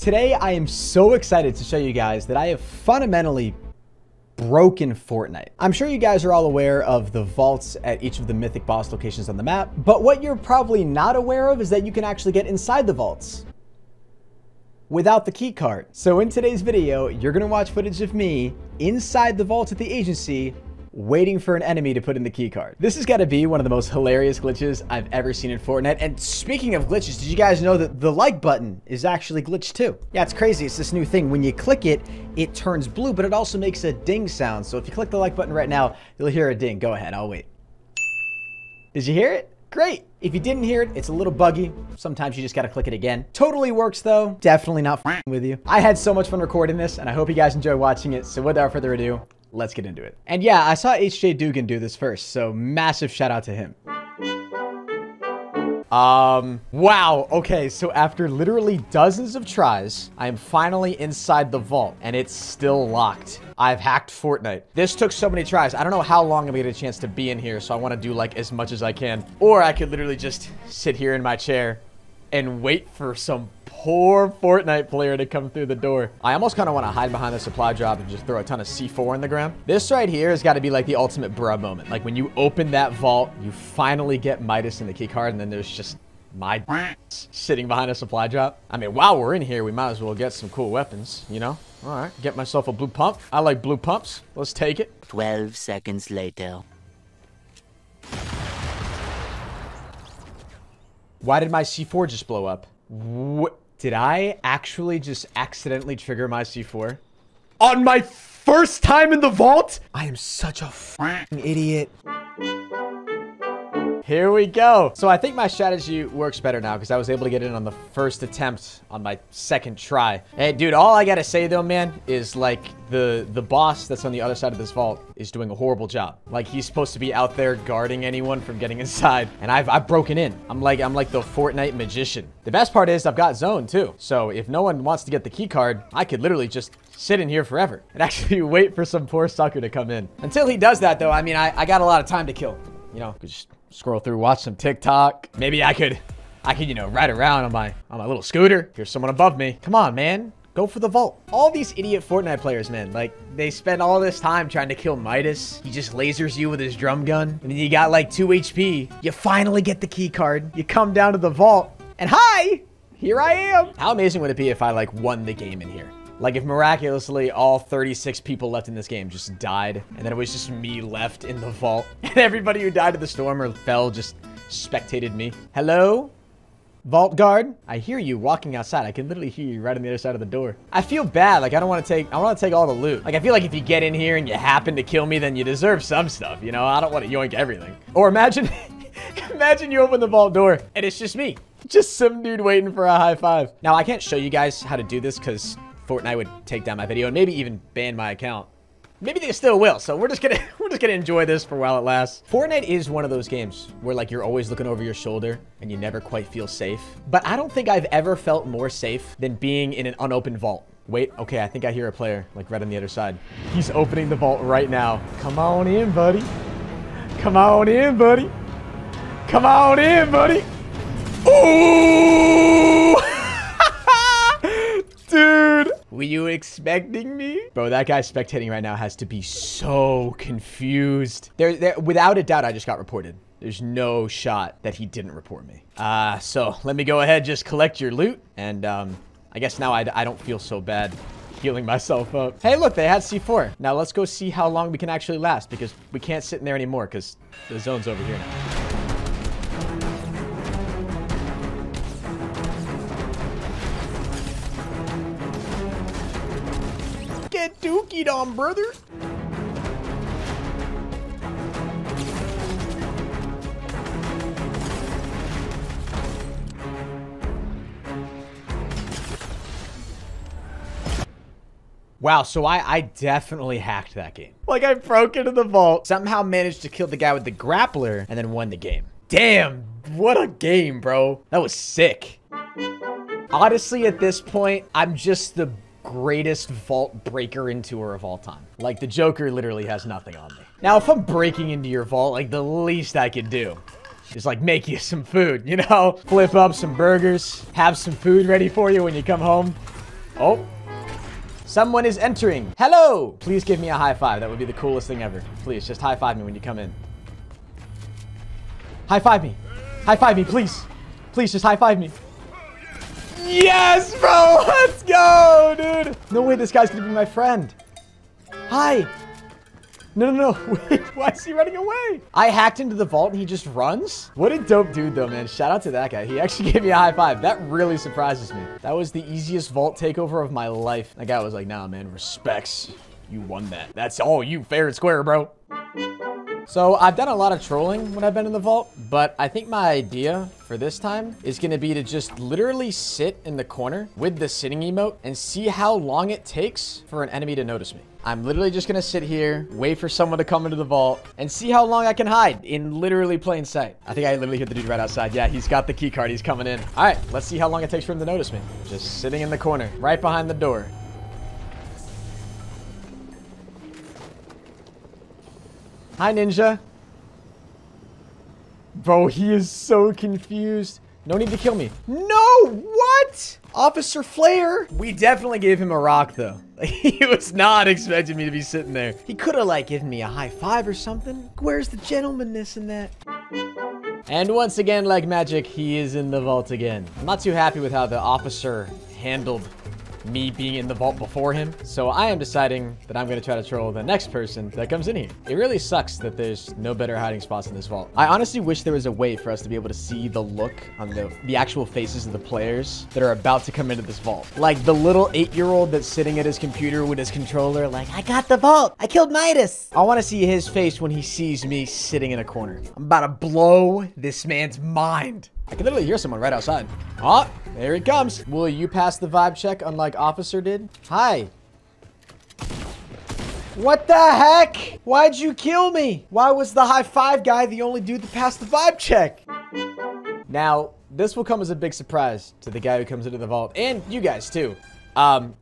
Today, I am so excited to show you guys that I have fundamentally broken Fortnite. I'm sure you guys are all aware of the vaults at each of the mythic boss locations on the map, but what you're probably not aware of is that you can actually get inside the vaults without the key card. So in today's video, you're gonna watch footage of me inside the vault at the agency waiting for an enemy to put in the key card. This has got to be one of the most hilarious glitches I've ever seen in Fortnite. And speaking of glitches, did you guys know that the like button is actually glitched too? Yeah, it's crazy. It's this new thing. When you click it, it turns blue, but it also makes a ding sound. So if you click the like button right now, you'll hear a ding. Go ahead, I'll wait. Did you hear it? Great. If you didn't hear it, it's a little buggy. Sometimes you just got to click it again. Totally works though. Definitely not with you. I had so much fun recording this and I hope you guys enjoy watching it. So without further ado, let's get into it. And yeah, I saw HJ Dugan do this first, so massive shout out to him. Um, wow. Okay, so after literally dozens of tries, I am finally inside the vault and it's still locked. I've hacked Fortnite. This took so many tries. I don't know how long I'm gonna get a chance to be in here, so I want to do like as much as I can. Or I could literally just sit here in my chair and wait for some poor Fortnite player to come through the door. I almost kind of want to hide behind the supply drop and just throw a ton of C4 in the ground. This right here has got to be like the ultimate bruh moment. Like when you open that vault, you finally get Midas in the key card, and then there's just my sitting behind a supply drop. I mean, while we're in here, we might as well get some cool weapons, you know? All right, get myself a blue pump. I like blue pumps. Let's take it. 12 seconds later. Why did my C4 just blow up? What? Did I actually just accidentally trigger my C4? On my first time in the vault? I am such a idiot. Here we go. So I think my strategy works better now because I was able to get in on the first attempt on my second try. Hey, dude, all I gotta say though, man, is like the the boss that's on the other side of this vault is doing a horrible job. Like he's supposed to be out there guarding anyone from getting inside, and I've I've broken in. I'm like I'm like the Fortnite magician. The best part is I've got zone too. So if no one wants to get the key card, I could literally just sit in here forever and actually wait for some poor sucker to come in. Until he does that though, I mean I, I got a lot of time to kill. You know, just scroll through, watch some TikTok. Maybe I could, I could, you know, ride around on my, on my little scooter. Here's someone above me. Come on, man. Go for the vault. All these idiot Fortnite players, man, like, they spend all this time trying to kill Midas. He just lasers you with his drum gun. And then you got, like, 2 HP. You finally get the key card. You come down to the vault. And hi! Here I am! How amazing would it be if I, like, won the game in here? Like if miraculously all 36 people left in this game just died, and then it was just me left in the vault, and everybody who died of the storm or fell just spectated me. Hello? Vault guard, I hear you walking outside. I can literally hear you right on the other side of the door. I feel bad. Like, I don't want to take, I want to take all the loot. Like, I feel like if you get in here and you happen to kill me, then you deserve some stuff. You know, I don't want to yoink everything. Or imagine, imagine you open the vault door and it's just me. Just some dude waiting for a high five. Now, I can't show you guys how to do this because Fortnite would take down my video and maybe even ban my account. Maybe they still will, so we're just gonna we're just gonna enjoy this for a while it lasts. Fortnite is one of those games where like you're always looking over your shoulder and you never quite feel safe. But I don't think I've ever felt more safe than being in an unopened vault. Wait, okay, I think I hear a player, like right on the other side. He's opening the vault right now. Come on in, buddy. Come on in, buddy. Come on in, buddy. Ooh! Dude, were you expecting me? Bro, that guy spectating right now has to be so confused. There, there, without a doubt, I just got reported. There's no shot that he didn't report me. Uh, so let me go ahead, just collect your loot. And um, I guess now I, I don't feel so bad healing myself up. Hey, look, they had C4. Now let's go see how long we can actually last because we can't sit in there anymore because the zone's over here now. Get dookied on, brother. Wow, so I, I definitely hacked that game. Like, I broke into the vault, somehow managed to kill the guy with the grappler, and then won the game. Damn, what a game, bro. That was sick. Honestly, at this point, I'm just the greatest vault breaker intoer of all time. Like, the Joker literally has nothing on me. Now, if I'm breaking into your vault, like, the least I could do is, like, make you some food, you know? Flip up some burgers, have some food ready for you when you come home. Oh. Someone is entering. Hello. Please give me a high five. That would be the coolest thing ever. Please, just high five me when you come in. High five me. High five me, please. Please, just high five me. Yes, bro. No way this guy's gonna be my friend. Hi. No, no, no. Wait, why is he running away? I hacked into the vault and he just runs? What a dope dude, though, man. Shout out to that guy. He actually gave me a high five. That really surprises me. That was the easiest vault takeover of my life. That guy was like, nah, man, respects. You won that. That's all you, fair and square, bro. So I've done a lot of trolling when I've been in the vault, but I think my idea for this time is going to be to just literally sit in the corner with the sitting emote and see how long it takes for an enemy to notice me. I'm literally just going to sit here, wait for someone to come into the vault, and see how long I can hide in literally plain sight. I think I literally hit the dude right outside. Yeah, he's got the key card. He's coming in. All right, let's see how long it takes for him to notice me. Just sitting in the corner, right behind the door. Hi, Ninja. Bro, he is so confused. No need to kill me. No, what? Officer Flair? We definitely gave him a rock, though. he was not expecting me to be sitting there. He could have, like, given me a high five or something. Where's the gentlemanness in that? And once again, like magic, he is in the vault again. I'm not too happy with how the officer handled me being in the vault before him. So I am deciding that I'm going to try to troll the next person that comes in here. It really sucks that there's no better hiding spots in this vault. I honestly wish there was a way for us to be able to see the look on the, the actual faces of the players that are about to come into this vault. Like the little eight-year-old that's sitting at his computer with his controller like, I got the vault. I killed Midas. I want to see his face when he sees me sitting in a corner. I'm about to blow this man's mind. I can literally hear someone right outside. Oh, there he comes. Will you pass the vibe check unlike Officer did? Hi. What the heck? Why'd you kill me? Why was the high five guy the only dude that passed the vibe check? Now, this will come as a big surprise to the guy who comes into the vault and you guys too. Um,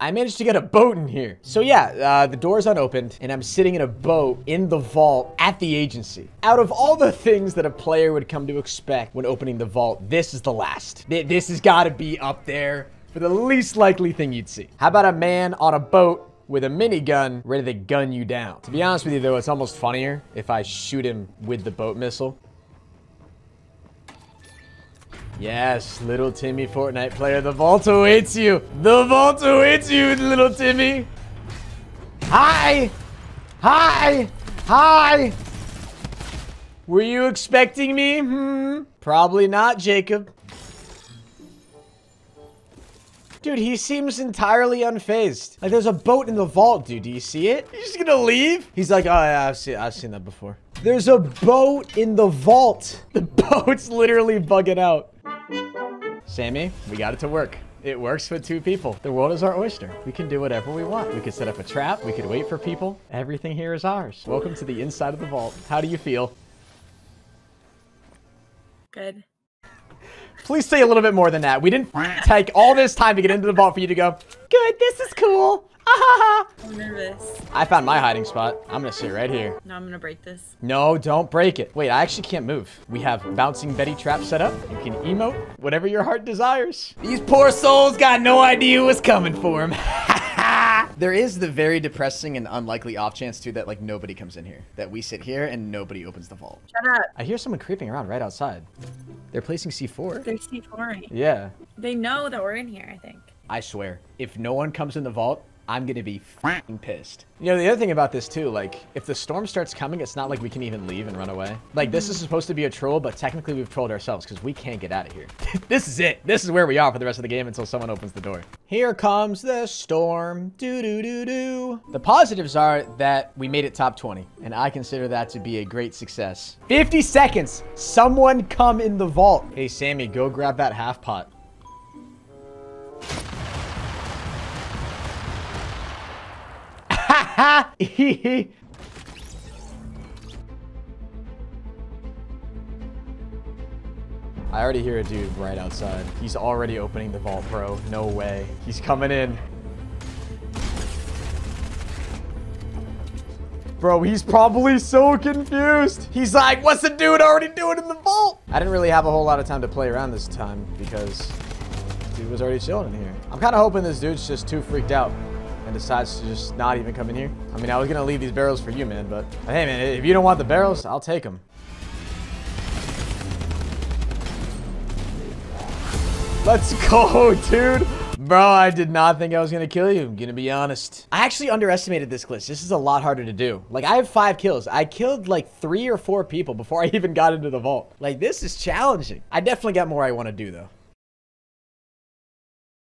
I managed to get a boat in here. So yeah, uh, the door's unopened and I'm sitting in a boat in the vault at the agency. Out of all the things that a player would come to expect when opening the vault, this is the last. This has got to be up there for the least likely thing you'd see. How about a man on a boat with a minigun ready to gun you down? To be honest with you though, it's almost funnier if I shoot him with the boat missile. Yes, little Timmy Fortnite player. The vault awaits you. The vault awaits you, little Timmy. Hi. Hi. Hi. Were you expecting me? Hmm. Probably not, Jacob. Dude, he seems entirely unfazed. Like, there's a boat in the vault, dude. Do you see it? He's just gonna leave? He's like, oh, yeah, I've seen, I've seen that before. There's a boat in the vault. The boat's literally bugging out. Sammi, we got it to work. It works with two people. The world is our oyster. We can do whatever we want. We could set up a trap. We could wait for people. Everything here is ours. Welcome to the inside of the vault. How do you feel? Good. Please say a little bit more than that. We didn't take all this time to get into the vault for you to go, good, this is cool. Ah, I'm nervous. I found my hiding spot. I'm gonna sit right here. No, I'm gonna break this. No, don't break it. Wait, I actually can't move. We have bouncing Betty trap set up. You can emote whatever your heart desires. These poor souls got no idea what's coming for them. there is the very depressing and unlikely off chance too that like nobody comes in here. That we sit here and nobody opens the vault. Shut up. I hear someone creeping around right outside. They're placing C4. They're C4ing. Yeah. They know that we're in here, I think. I swear, if no one comes in the vault, I'm gonna be f***ing pissed. You know, the other thing about this too, like, if the storm starts coming, it's not like we can even leave and run away. Like, this is supposed to be a troll, but technically we've trolled ourselves because we can't get out of here. this is it. This is where we are for the rest of the game until someone opens the door. Here comes the storm. Do do do do. The positives are that we made it top 20, and I consider that to be a great success. 50 seconds. Someone come in the vault. Hey, Sammi, go grab that half pot. I already hear a dude right outside. He's already opening the vault, bro. No way. He's coming in. Bro, he's probably so confused. He's like, what's the dude already doing in the vault? I didn't really have a whole lot of time to play around this time because Dude was already chilling in here. I'm kind of hoping this dude's just too freaked out and decides to just not even come in here. I mean, I was gonna leave these barrels for you, man, but hey, man, if you don't want the barrels, I'll take them. Let's go, dude. Bro, I did not think I was gonna kill you. I'm gonna be honest. I actually underestimated this glitch. This is a lot harder to do. Like, I have five kills. I killed like three or four people before I even got into the vault. Like, this is challenging. I definitely got more I want to do, though.